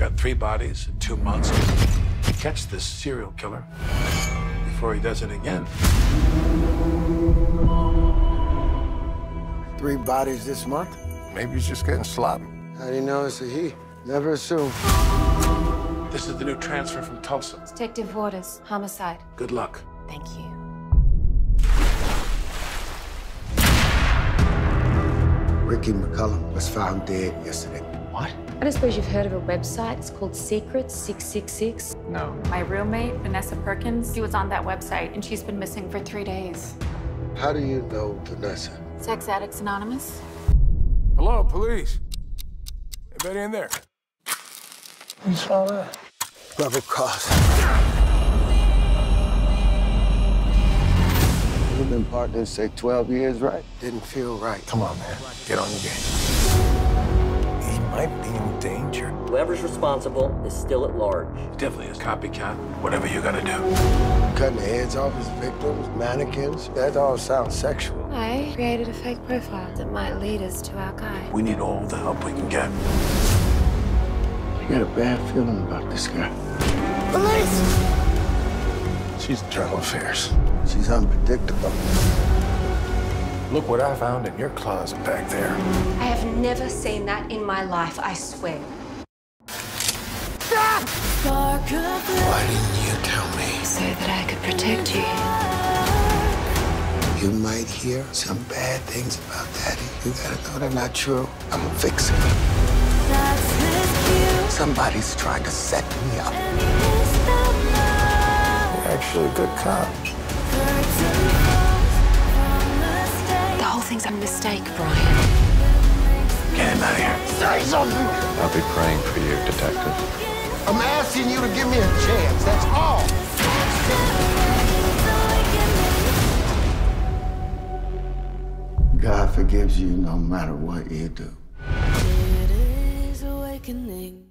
got three bodies in two months. Catch this serial killer before he does it again. Three bodies this month? Maybe he's just getting sloppy. How do you know it's a he? Never assume. This is the new transfer from Tulsa. Detective Waters, homicide. Good luck. Thank you. Ricky McCullum was found dead yesterday. What? I don't suppose you've heard of a website. It's called Secrets 666. No. My roommate, Vanessa Perkins, she was on that website and she's been missing for three days. How do you know Vanessa? Sex Addicts Anonymous? Hello, police. Anybody in there? You saw that? Double cross. We've been partners, say, 12 years, right? Didn't feel right. Come on, man. Get on your game. He might be in danger. Whoever's responsible is still at large. Definitely a copycat. Whatever you gotta do. Cutting the heads off his victims, mannequins. That all sounds sexual. I created a fake profile that might lead us to our guy. We need all the help we can get. I got a bad feeling about this guy. Police! She's internal affairs. She's unpredictable. Look what I found in your closet back there. I have never seen that in my life, I swear. Why didn't you tell me? So that I could protect you. You might hear some bad things about Daddy. You gotta know they're not true. I'm gonna fix it. Somebody's trying to set me up. You're actually a good cop. The whole thing's a mistake, Brian. Get him out of here. Say something! I'll be praying for you, detective. I'm asking you to give me a chance, that's all. God forgives you no matter what you do. It is awakening.